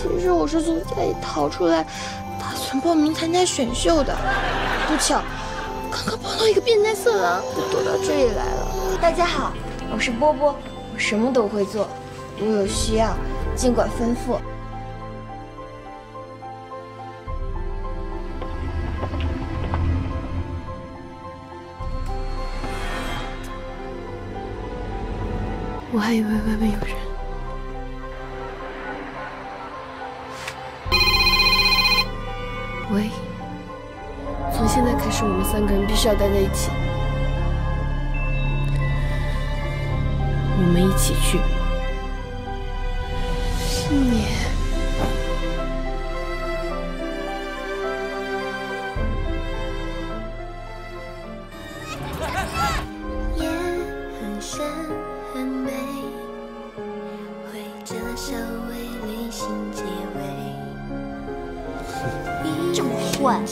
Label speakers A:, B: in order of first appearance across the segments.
A: 其实我是从家里逃出来，打算报名参加选秀的。不巧，刚刚碰到一个变态色狼，就躲到这里来了。大家好，我是波波，我什么都会做，如有需要，尽管吩咐。我还以为外面有人。现在开始，我们三个人必须要待在一起。我们一起去。是你。
B: 夜很深很美，挥着稍微离心结尾。
C: 这么坏。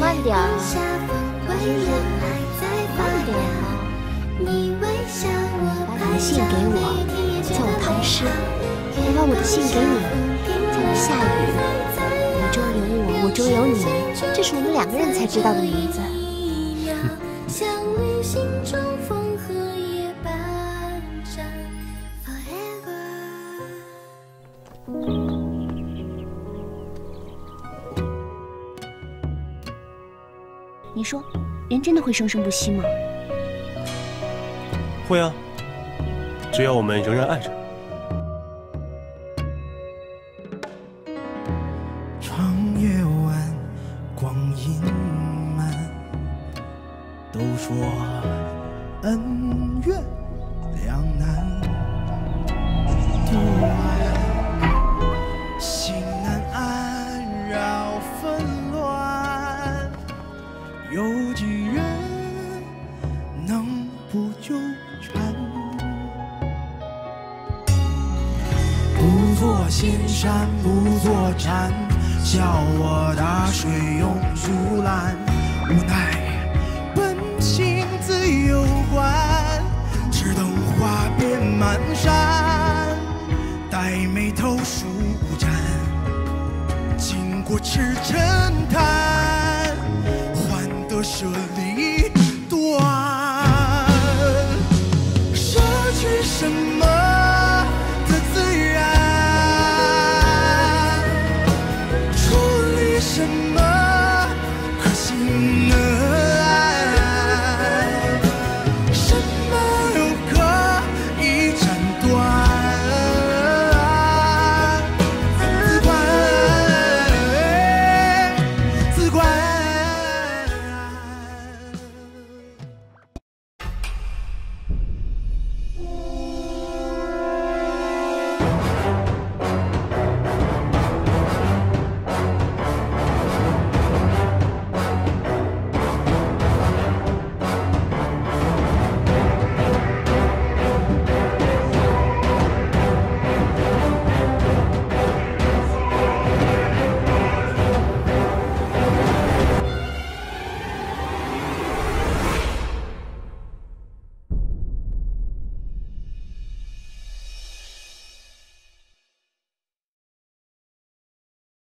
C: 慢点儿
B: 下风归人还在发芽。你微笑我
C: 把你的信给我，叫我唐诗；我把我的信给你，叫你夏雨。你中有我，我中有你，这是我们两个人才知道的名字。
B: 像
C: 你说，人真的会生生不息吗？
D: 会啊，只要我们仍然爱着。
E: 长夜晚，光阴慢，都说恩怨两难。不纠缠，不做仙山，不做禅，笑我打水用竹篮，无奈本性自有观，只等花遍满山，待眉头舒展，经过赤嗔贪，换得舍利。